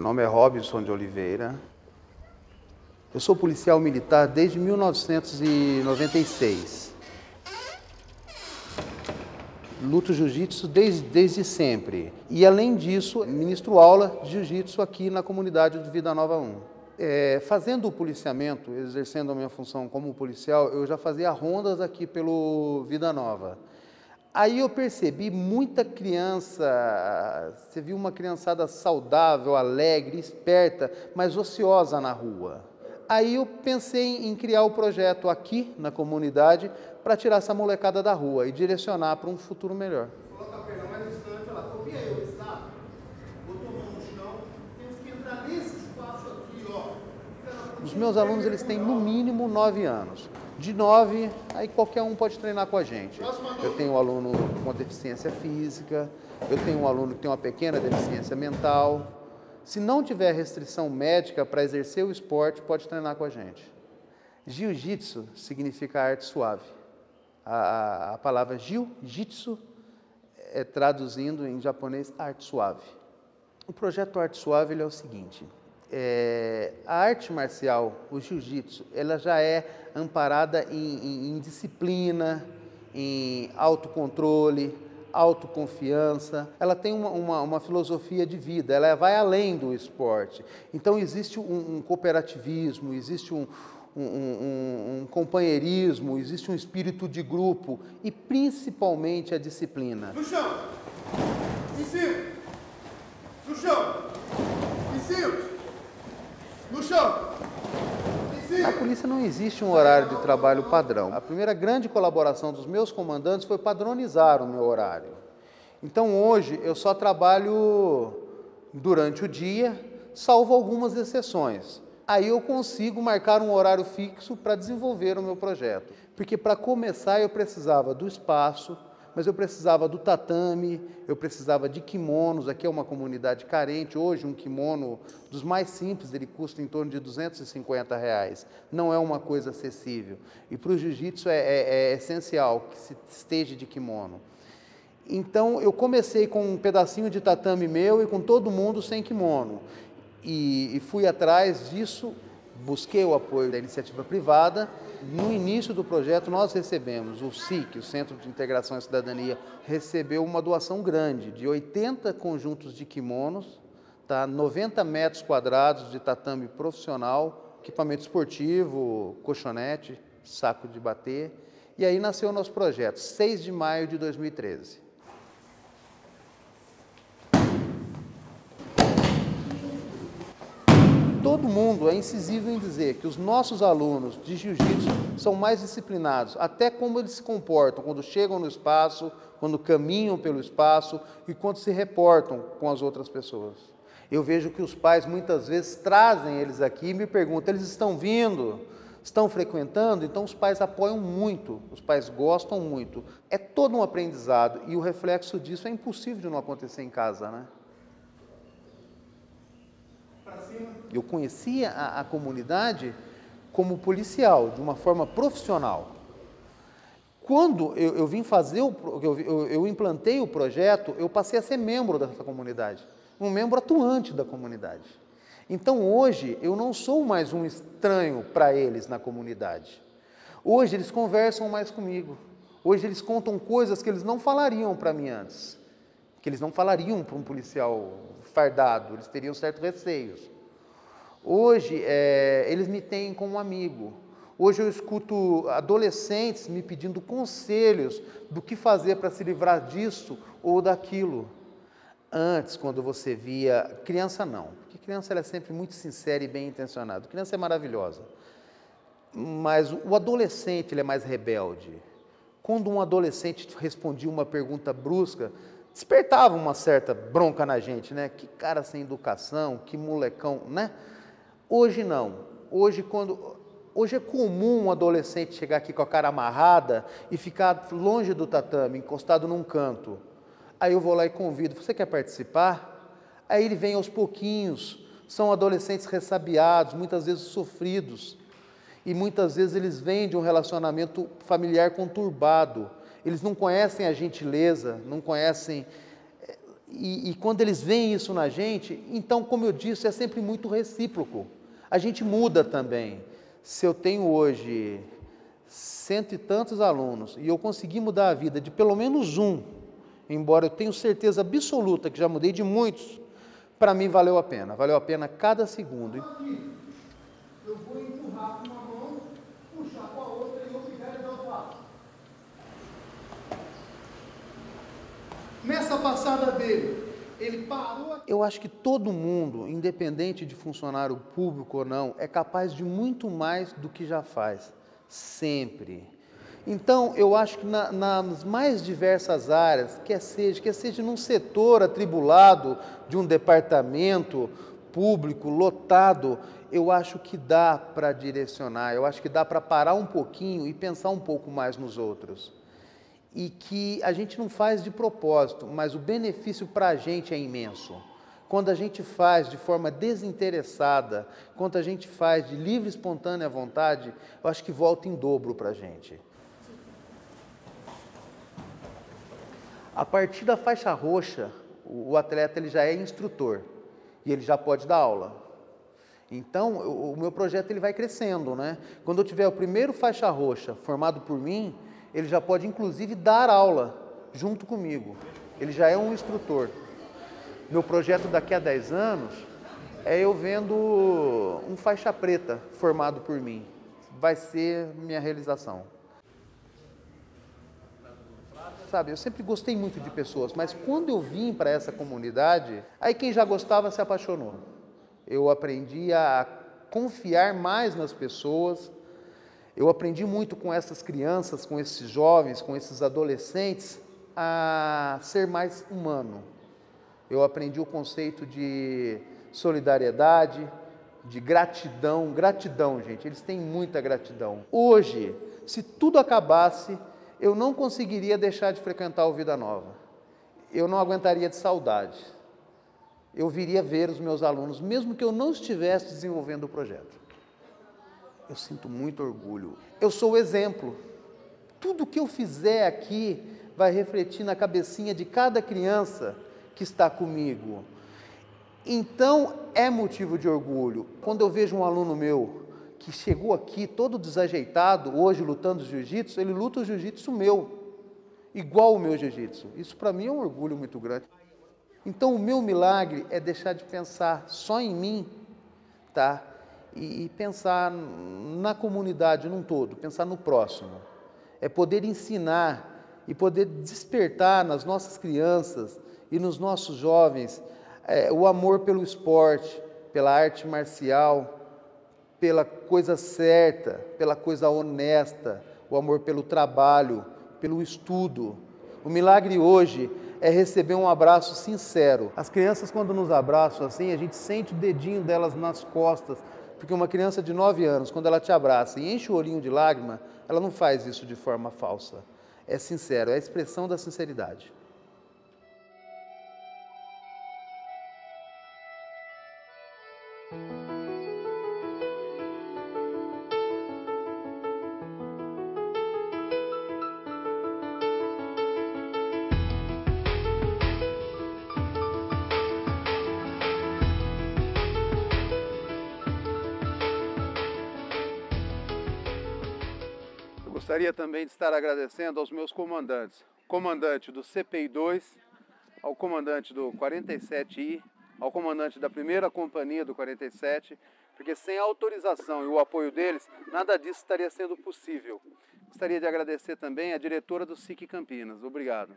Meu nome é Robinson de Oliveira. Eu sou policial militar desde 1996. Luto jiu-jitsu desde, desde sempre. E, além disso, ministro aula de jiu-jitsu aqui na comunidade do Vida Nova 1. É, fazendo o policiamento, exercendo a minha função como policial, eu já fazia rondas aqui pelo Vida Nova. Aí eu percebi muita criança, você viu uma criançada saudável, alegre, esperta, mas ociosa na rua. Aí eu pensei em criar o projeto aqui na comunidade para tirar essa molecada da rua e direcionar para um futuro melhor. Coloca a perna mais distante, ela copia eu, está? Botou a mão no chão, temos que entrar nesse espaço aqui, ó. Os meus alunos eles têm no mínimo nove anos. De nove, aí qualquer um pode treinar com a gente. Eu tenho um aluno com deficiência física, eu tenho um aluno que tem uma pequena deficiência mental. Se não tiver restrição médica para exercer o esporte, pode treinar com a gente. Jiu-jitsu significa arte suave. A, a, a palavra jiu-jitsu é traduzindo em japonês arte suave. O projeto Arte Suave é o seguinte: é, a arte marcial, o jiu-jitsu, ela já é amparada em, em, em disciplina, em autocontrole, autoconfiança, ela tem uma, uma, uma, filosofia de vida, ela vai além do esporte. Então existe um, um cooperativismo, existe um, um, um, companheirismo, existe um espírito de grupo e principalmente a disciplina. No chão, em cima, no chão, em cima, no chão. Na polícia não existe um horário de trabalho padrão. A primeira grande colaboração dos meus comandantes foi padronizar o meu horário. Então hoje eu só trabalho durante o dia, salvo algumas exceções. Aí eu consigo marcar um horário fixo para desenvolver o meu projeto. Porque para começar eu precisava do espaço, mas eu precisava do tatame, eu precisava de kimonos, aqui é uma comunidade carente, hoje um kimono dos mais simples, ele custa em torno de 250 reais, não é uma coisa acessível. E para o jiu-jitsu é, é, é essencial que se esteja de kimono. Então eu comecei com um pedacinho de tatame meu e com todo mundo sem kimono. E, e fui atrás disso, busquei o apoio da iniciativa privada no início do projeto, nós recebemos, o SIC, o Centro de Integração e Cidadania, recebeu uma doação grande de 80 conjuntos de kimonos, tá? 90 metros quadrados de tatame profissional, equipamento esportivo, colchonete, saco de bater. E aí nasceu o nosso projeto, 6 de maio de 2013. todo mundo é incisivo em dizer que os nossos alunos de jiu-jitsu são mais disciplinados, até como eles se comportam quando chegam no espaço, quando caminham pelo espaço e quando se reportam com as outras pessoas. Eu vejo que os pais muitas vezes trazem eles aqui e me perguntam: eles estão vindo? Estão frequentando? Então os pais apoiam muito, os pais gostam muito. É todo um aprendizado e o reflexo disso é impossível de não acontecer em casa, né? Eu conhecia a, a comunidade como policial, de uma forma profissional. Quando eu, eu vim fazer, o, eu, eu, eu, implantei o projeto, eu passei a ser membro dessa comunidade, um membro atuante da comunidade. Então hoje eu não sou mais um estranho para eles na comunidade. Hoje eles conversam mais comigo. Hoje eles contam coisas que eles não falariam para mim antes, que eles não falariam para um policial fardado, eles teriam certos receios. Hoje, é, eles me têm como amigo. Hoje eu escuto adolescentes me pedindo conselhos do que fazer para se livrar disso ou daquilo. Antes, quando você via. Criança não, porque criança é sempre muito sincera e bem intencionada. Criança é maravilhosa. Mas o adolescente ele é mais rebelde. Quando um adolescente respondia uma pergunta brusca, despertava uma certa bronca na gente, né? Que cara sem educação, que molecão, né? Hoje não. Hoje, quando, hoje é comum um adolescente chegar aqui com a cara amarrada e ficar longe do tatame, encostado num canto. Aí eu vou lá e convido, você quer participar? Aí ele vem aos pouquinhos. São adolescentes ressabiados, muitas vezes sofridos. E muitas vezes eles vêm de um relacionamento familiar conturbado. Eles não conhecem a gentileza, não conhecem E, e quando eles veem isso na gente, então, como eu disse, é sempre muito recíproco. A gente muda também. Se eu tenho hoje cento e tantos alunos e eu consegui mudar a vida de pelo menos um, embora eu tenha certeza absoluta que já mudei de muitos, para mim valeu a pena. Valeu a pena cada segundo. Eu vou empurrar com uma mão, puxar com a outra e eu pegar e dar o passo. Nessa passada dele, ele parou. Eu acho que todo mundo, independente de funcionário público ou não, é capaz de muito mais do que já faz sempre. Então, eu acho que na, nas mais diversas áreas, quer seja, quer seja num setor atribulado de um departamento público lotado, eu acho que dá para direcionar, eu acho que dá para parar um pouquinho e pensar um pouco mais nos outros. E que a gente não faz de propósito, mas o benefício para a gente é imenso. Quando a gente faz de forma desinteressada, quando a gente faz de livre, espontânea vontade, eu acho que volta em dobro para a gente. A partir da faixa roxa, o atleta ele já é instrutor e ele já pode dar aula. Então, o, meu projeto ele vai crescendo, né? Quando eu tiver o primeiro faixa roxa formado por mim, ele já pode inclusive dar aula junto comigo. Ele já é um instrutor. Meu projeto daqui a 10 anos é eu vendo um faixa preta formado por mim. Vai ser minha realização. Sabe, eu sempre gostei muito de pessoas, mas quando eu vim para essa comunidade, aí quem já gostava se apaixonou. Eu aprendi a confiar mais nas pessoas. Eu aprendi muito com essas crianças, com esses jovens, com esses adolescentes a ser mais humano eu aprendi o conceito de solidariedade, de gratidão. Gratidão, gente, eles têm muita gratidão. Hoje, se tudo acabasse, eu não conseguiria deixar de frequentar o Vida Nova. Eu não aguentaria de saudade. Eu viria ver os meus alunos, mesmo que eu não estivesse desenvolvendo o projeto. Eu sinto muito orgulho. Eu sou o exemplo. Tudo que eu fizer aqui vai refletir na cabecinha de cada criança que está comigo. Então é motivo de orgulho. Quando eu vejo um aluno meu que chegou aqui todo desajeitado, hoje lutando jiu-jitsu, ele luta o jiu-jitsu meu, igual o meu jiu-jitsu. Isso para mim é um orgulho muito grande. Então o meu milagre é deixar de pensar só em mim, tá? E, e pensar na comunidade num todo, pensar no próximo. É poder ensinar e poder despertar nas nossas crianças e nos nossos jovens é, o amor pelo esporte, pela arte marcial, pela coisa certa, pela coisa honesta, o amor pelo trabalho, pelo estudo. O milagre hoje é receber um abraço sincero. As crianças, quando nos abraçam assim, a gente sente o dedinho delas nas costas, porque uma criança de 9 anos, quando ela te abraça e enche o olhinho de lágrima, ela não faz isso de forma falsa. É sincero, é a expressão da sinceridade. Gostaria também de estar agradecendo aos meus comandantes, comandante do CPI-2, ao comandante do 47I, ao comandante da primeira companhia do 47, porque sem a autorização e o apoio deles, nada disso estaria sendo possível. Gostaria de agradecer também à diretora do SIC Campinas. Obrigado.